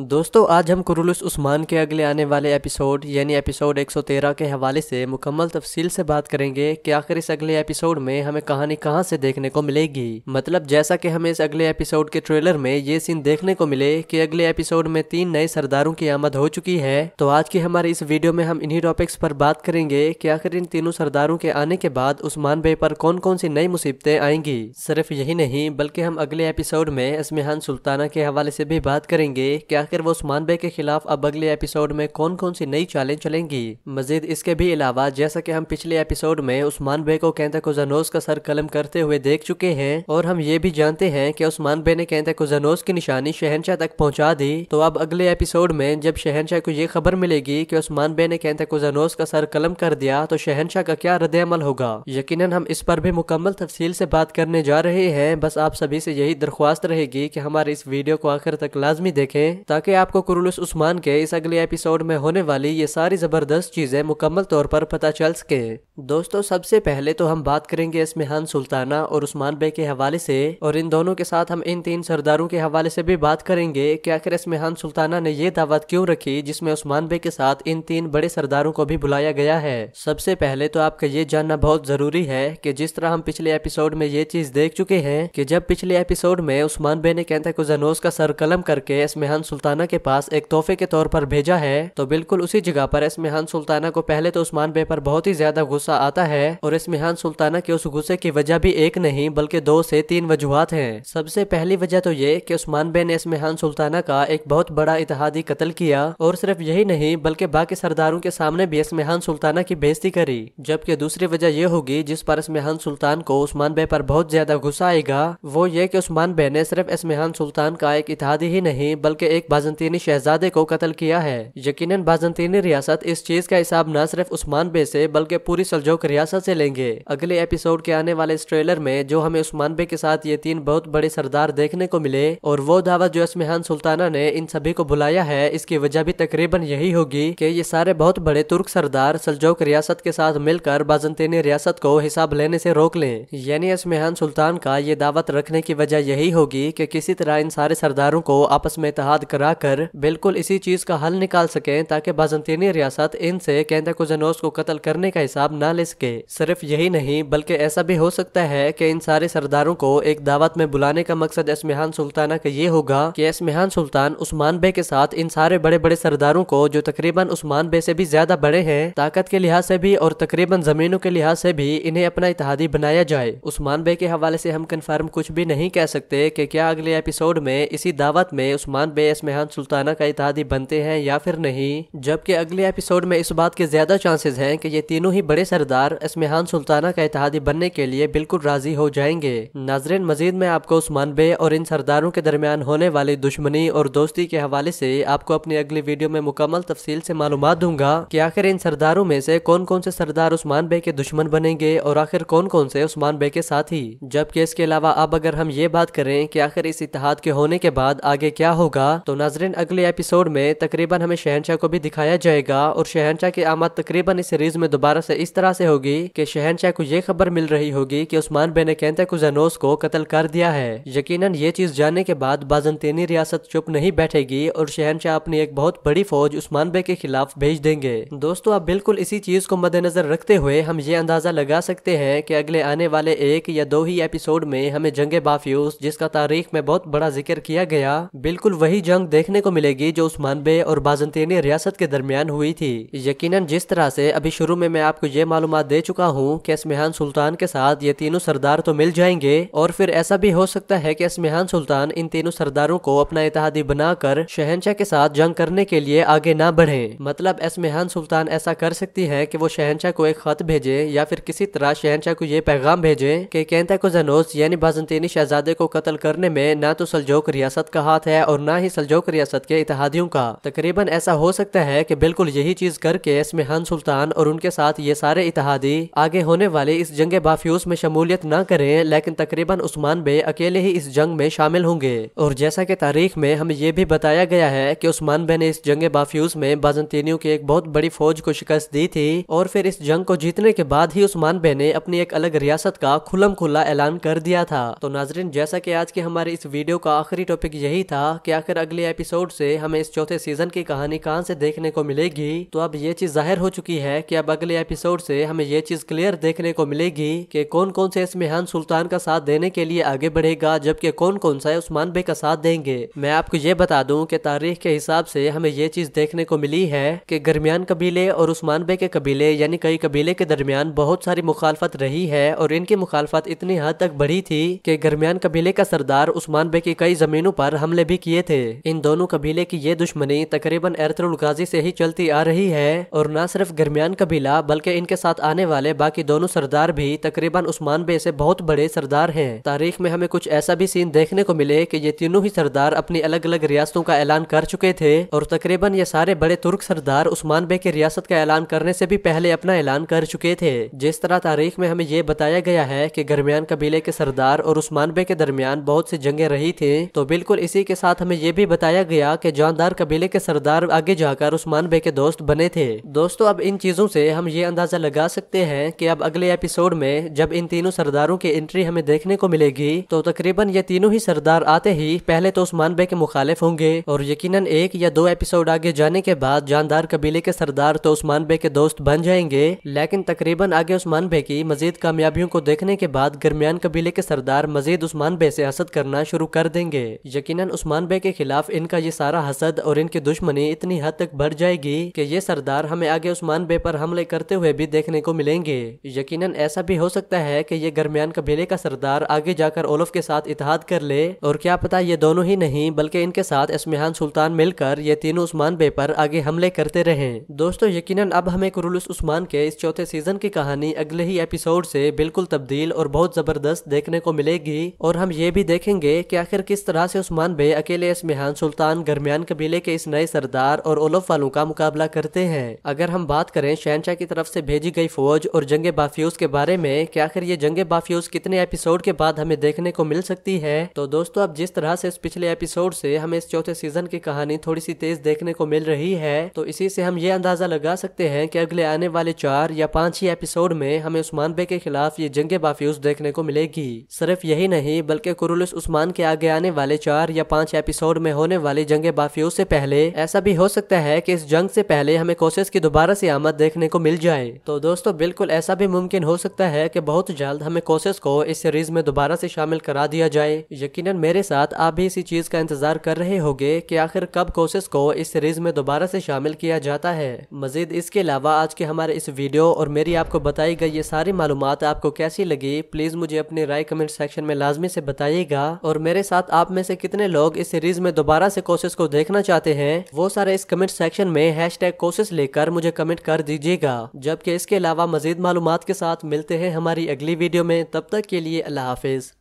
दोस्तों, आज हम कुरुलुस उस्मान के अगले आने वाले एपिसोड, यानी एपिसोड 113 के हवाले से मुकम्मल तफसील से बात करेंगे कि आखिर इस अगले एपिसोड में हमें कहानी कहाँ से देखने को मिलेगी। मतलब जैसा कि हमें इस अगले एपिसोड के ट्रेलर में ये सीन देखने को मिले कि अगले एपिसोड में तीन नए सरदारों की आमद हो चुकी है तो आज की हमारे इस वीडियो में हम इन्हीं टॉपिक्स पर बात करेंगे की आखिर इन तीनों सरदारों के आने के बाद उस्मान बे पर कौन कौन सी नई मुसीबतें आएँगी। सिर्फ़ यही नहीं, बल्कि हम अगले एपिसोड में इसमेहान सुल्ताना के हवाले से भी बात करेंगे की आखिर वो उस्मान बे के खिलाफ अब अगले एपिसोड में कौन कौन सी नई चालें चलेंगी? मजीद इसके भी अलावा, जैसा कि हम पिछले एपिसोड में उस्मान बे को कहते कुजनोस का सर कलम करते हुए देख चुके हैं, और हम ये भी जानते हैं कि उस्मान बे ने कहते कुजनोस की निशानी शहनशाह तक पहुँचा दी। तो अब अगले एपिसोड में जब शहनशाह को ये खबर मिलेगी कि उस्मान बे ने कहते कुजनोस का सर कलम कर दिया तो शहनशाह का क्या रद्द अमल होगा? यकीन हम इस पर भी मुकम्मल तफसील से बात करने जा रहे हैं। बस आप सभी से यही दरख्वास्त रहेगी कि हमारे इस वीडियो को आखिर तक लाजमी देखें ताकि आपको कुरुलुस उस्मान के इस अगले एपिसोड में होने वाली ये सारी ज़बरदस्त चीज़ें मुकम्मल तौर पर पता चल सके। दोस्तों, सबसे पहले तो हम बात करेंगे इसमेहान सुल्ताना और उस्मान बे के हवाले से, और इन दोनों के साथ हम इन तीन सरदारों के हवाले से भी बात करेंगे कि आखिर इसमेहान सुल्ताना ने ये दावत क्यों रखी जिसमें उस्मान बे के साथ इन तीन बड़े सरदारों को भी बुलाया गया है। सबसे पहले तो आपका ये जानना बहुत ज़रूरी है कि जिस तरह हम पिछले एपिसोड में ये चीज़ देख चुके हैं कि जब पिछले एपिसोड में उस्मान बे ने कहता को जनोज का सर कलम करके इसमेहान सुल्ताना के पास एक तोहफे के तौर पर भेजा है तो बिल्कुल उसी जगह पर इसमेहान सुल्ताना को पहले तो उस्मान बे पर बहुत ही ज़्यादा गुस्सा आता है, और इसमेहान सुल्ताना के उस गुस्से की वजह भी एक नहीं, बल्कि दो से तीन वजूहत है। सबसे पहली वजह तो ये कि उस्मान बे ने इसमेहान सुल्ताना का एक बहुत बड़ा इतिहादी कत्ल किया, और सिर्फ़ यही नहीं, बल्कि बाकी सरदारों के सामने भी इसमेहान सुल्ताना की बेजती करी, जबकि दूसरी वजह यह होगी, जिस पर इसमेहान सुल्तान को उस्मान बे पर बहुत ज़्यादा गुस्सा आएगा, वो ये कि उस्मान बे ने सिर्फ़ इसमेहान सुल्तान का एक इतिहादी ही नहीं, बल्कि एक बाजंतीनी शहजादे को कत्ल किया है। यकीनन बाजंतीनी रियासत इस चीज़ का हिसाब न सिर्फ़ उस्मान बे से, बल्कि पूरी सलजोक रियासत से लेंगे। अगले एपिसोड के आने वाले इस ट्रेलर में, जो हमें उस्मान बे के साथ ये तीन बहुत बड़े सरदार देखने को मिले, और वो दावा जो इसमेहान सुल्ताना ने इन सभी को बुलाया है, इसकी वजह भी तकरीबन यही होगी की ये सारे बहुत बड़े तुर्क सरदार सलजोक रियासत के साथ मिलकर बाजंतीनी रियासत को हिसाब लेने से रोक लें। यानी इसमेहान सुल्तान का ये दावत रखने की वजह यही होगी कि किसी तरह इन सारे सरदारों को आपस में इतिहाद कराकर बिल्कुल इसी चीज़ का हल निकाल सके ताकि बाजंतीनी रियासत इनसे कहते कुजनोस को कत्ल करने का हिसाब न ले सके। सिर्फ़ यही नहीं, बल्कि ऐसा भी हो सकता है कि इन सारे सरदारों को एक दावत में बुलाने का मकसद इसमेहान सुल्ताना का ये होगा कि इसमेहान सुल्तान उस्मान बे के साथ इन सारे बड़े बड़े सरदारों को, जो तकरीबन उस्मान बे से भी ज़्यादा बड़े हैं, ताकत के लिहाज से भी और तकरीबन जमीनों के लिहाज से भी इन्हें अपना इतिहादी बनाया जाए। उस्मान बे के हवाले से हम कन्फर्म कुछ भी नहीं कह सकते कि क्या अगले एपिसोड में इसी दावत में उस्मान बे इसमेहान सुल्ताना का इतिहादी बनते हैं या फिर नहीं? जबकि अगले एपिसोड में इस बात के ज़्यादा चांसेस हैं कि ये तीनों ही बड़े सरदार इसमेहान सुल्ताना का इतिहादी बनने के लिए बिल्कुल राज़ी हो जाएँगे। नाजरीन, मजीद में आपको उस्मान बे और इन सरदारों के दरमियान होने वाली दुश्मनी और दोस्ती के हवाले से आपको अपनी अगली वीडियो में मुकम्मल तफसील से मालूम दूँगा कि आखिर इन सरदारों में से कौन कौन से सरदार उस्मान बे के दुश्मन बनेंगे और आखिर कौन कौन से उस्मान बे के साथी। जबकि इसके अलावा अब अगर हम ये बात करें कि आखिर इस इतिहाद के होने के बाद आगे क्या होगा तो नाजरीन, अगले एपिसोड में तकरीबन हमें शहनशाह को भी दिखाया जाएगा और शहनशाह की आमद तकरीबन इस सीरीज़ में दोबारा से इस तरह से होगी कि शहनशाह को ये खबर मिल रही होगी कि उस्मान बे ने कहते कुजनोस को कत्ल कर दिया है। यकीनन, ये चीज़ जानने के बाद बाजंतीनी रियासत चुप नहीं बैठेगी और शहनशाह अपनी एक बहुत बड़ी फौज उस्मान बे के खिलाफ भेज देंगे। दोस्तों, आप बिल्कुल इसी चीज़ को मद्देनजर रखते हुए हम ये अंदाज़ा लगा सकते हैं कि अगले आने वाले एक या दो ही एपिसोड में हमें जंग बाफ्यूस, जिसका तारीख में बहुत बड़ा ज़िक्र किया गया, बिल्कुल वही जंग देखने को मिलेगी जो उस्मान बे और बाजंतीनी रियासत के दरमियान हुई थी। यकीनन जिस तरह से अभी शुरू में मैं आपको ये मालूम दे चुका हूँ कि इसमेहान सुल्तान के साथ ये तीनों सरदार तो मिल जाएँगे और फिर ऐसा भी हो सकता है कि इसमेहान सुल्तान इन तीनों सरदारों को अपना इतिहादी बनाकर शहनशाह के साथ जंग करने के लिए आगे ना बढ़े। मतलब इसमेहान सुल्तान ऐसा कर सकती है कि वो शहनशाह को एक खत भेजे या फिर किसी तरह शहनशाह को ये पैगाम भेजे कि कहता को जनोस यानी बाजंतीनी शहजादे को कत्ल करने में न तो सलजोक रियासत का हाथ है और न ही सलजोक रियासत के इतिहादियों का। तकरीबन ऐसा हो सकता है कि बिल्कुल यही चीज़ करके इसमेहान सुल्तान और उनके साथ ये सारे इतिहादी आगे होने वाले इस जंग बाफ्यूस में शमूलियत न करें, लेकिन तकरीबन उस्मान बे अकेले ही इस जंग में शामिल होंगे। और जैसा कि तारीख में हमें ये भी बताया गया है कि उस्मान बे ने इस जंग बाफ्यूस में बाजंतीनियों की एक बहुत बड़ी फौज को शिकस्त दी थी, और फिर इस जंग को जीतने के बाद ही उस्मान बे ने अपनी एक अलग रियासत का खुलम खुला ऐलान कर दिया था। तो नाजरीन, जैसा कि आज की हमारी इस वीडियो का आखिरी टॉपिक यही था कि आखिर अगले एपिसोड से हमें इस चौथे सीज़न की कहानी कहाँ से देखने को मिलेगी? तो अब ये चीज़ ज़ाहिर हो चुकी है कि अब अगले एपिसोड से हमें ये चीज़ क्लियर देखने को मिलेगी कि कौन कौन से इसमेहान सुल्तान का साथ देने के लिए आगे बढ़ेगा, जबकि कौन कौन सा उस्मान बे का साथ देंगे। मैं आपको ये बता दूँ कि तारीख के हिसाब से हमें ये चीज़ देखने को मिली है कि गरमियान कबीले और उस्मान बे के कबीले, यानी कई कबीले के दरमियान बहुत सारी मुखालफत रही है और इनकी मुखालफत इतनी हद तक बढ़ी थी कि गरमियान कबीले का सरदार उस्मान बे की कई जमीनों पर हमले भी किए थे। इन दोनों कबीले की ये दुश्मनी तकरीबन एरतरुल गाजी से ही चलती आ रही है और न सिर्फ़ गरमियान कबीला, बल्कि इनके साथ आने वाले बाकी दोनों सरदार भी तकरीबन उस्मान बे से बहुत बड़े सरदार हैं। तारीख में हमें कुछ ऐसा भी सीन देखने को मिले कि ये तीनों ही सरदार अपनी अलग अलग रियासतों का ऐलान कर चुके थे और तकरीबन ये सारे बड़े तुर्क सरदार उस्मान बे की रियासत का ऐलान करने से भी पहले अपना ऐलान कर चुके थे। जिस तरह तारीख में हमें ये बताया गया है कि गर्मियान कबीले के सरदार और उस्मान बे के दरमियान बहुत सी जंगे रही थी तो बिल्कुल इसी के साथ हमें ये भी बताया गया कि जानदार कबीले के सरदार आगे जाकर उस्मान बे के दोस्त बने थे। दोस्तों, अब इन चीज़ों से हम ये अंदाज़ा लगा सकते हैं कि अब अगले एपिसोड में जब इन तीनों सरदारों की एंट्री हमें देखने को मिलेगी तो तकरीबन ये तीनों ही सरदार आते ही पहले तो उस्मान बे के मुखालिफ होंगे और यकीनन एक या दो एपिसोड आगे जाने के बाद जानदार कबीले के सरदार तो उस्मान बे के दोस्त बन जाएँगे। लेकिन तकरीबन आगे उस्मान बे की मजीद कामयाबियों को देखने के बाद गरमियान कबीले के सरदार मजीद उस्मान बे से हसद करना शुरू कर देंगे। यकीनन उस्मान बे के खिलाफ इनका ये सारा हसद और इनकी दुश्मनी इतनी हद तक बढ़ जाएगी कि ये सरदार हमें आगे उस्मान बे पर हमले करते हुए भी देखने को मिलेंगे। यकीनन ऐसा भी हो सकता है कि ये गरमियान कबीले का सरदार आगे जाकर ओलफ के साथ इतिहाद कर ले और क्या पता ये दोनों ही नहीं, बल्कि इनके साथ इसमेहान सुल्तान मिलकर ये तीनों उस्मान बे पर आगे हमले करते रहे। दोस्तों, यकीनन अब हमें कुरुलुस उस्मान के इस चौथे सीज़न की कहानी अगले ही एपिसोड से बिल्कुल तब्दील और बहुत ज़बरदस्त देखने को मिलेगी और हम ये भी देखेंगे कि आखिर किस तरह से उस्मान बे अकेले इसमेहान सुल्तान गरमियान कबीले के इस नए सरदार और ओलफ वालों का मुकाबला करते हैं। अगर हम बात करें शहनशाह की तरफ़ से भेजी गई फौज और जंग बाफ्यूज के बारे में कि आखिर ये जंग बाफ्यूज कितने एपिसोड के बाद हमें देखने को मिल सकती है? तो दोस्तों, अब जिस तरह से इस पिछले एपिसोड से हमें इस चौथे सीज़न की कहानी थोड़ी सी तेज देखने को मिल रही है तो इसी से हम ये अंदाज़ा लगा सकते हैं कि अगले आने वाले चार या पाँच ही एपिसोड में हमें उस्मान बे के खिलाफ ये जंग बाफ्यूज देखने को मिलेगी। सिर्फ़ यही नहीं, बल्कि कुरुलस उस्मान के आगे आने वाले चार या पाँच एपिसोड में होने वाले जंग बाफ्यूज से पहले, ऐसा भी हो सकता है कि इस जंग से पहले हमें कोशिश की दोबारा से आमद देखने को मिल जाए। तो दोस्तों, बिल्कुल ऐसा भी मुमकिन हो सकता है कि बहुत जल्द हमें कोशिश को इस सीरीज़ में दोबारा से शामिल करा दिया जाए। यकीनन मेरे साथ आप भी इसी चीज़ का इंतज़ार कर रहे होंगे कि आखिर कब कोशिश को इस सीरीज़ में दोबारा से शामिल किया जाता है। मजीद इसके अलावा आज के हमारे इस वीडियो और मेरी आपको बताई गई ये सारी मालूम आपको कैसी लगी, प्लीज़ मुझे अपनी राय कमेंट सेक्शन में लाजमी से बताइएगा। और मेरे साथ आप में से कितने लोग इस सीरीज़ में दोबारा से कोशिश को देखना चाहते हैं, वो सारे इस कमेंट सेक्शन में हैश टैग कोशिश लेकर मुझे कमेंट कर दीजिएगा। जबकि इसके अलावा मजीद मालूम के साथ मिलते हैं हमारी अगली वीडियो में, तब तक के लिए अल्लाह हाफिज।